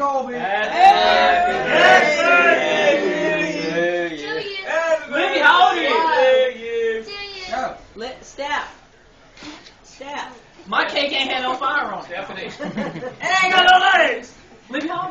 Colby. Happy, happy, happy birthday to you. Libby, how old are you? Go. Let, step. Step. My cake ain't had no fire on it. Stephanie. it ain't got no legs. Libby, how?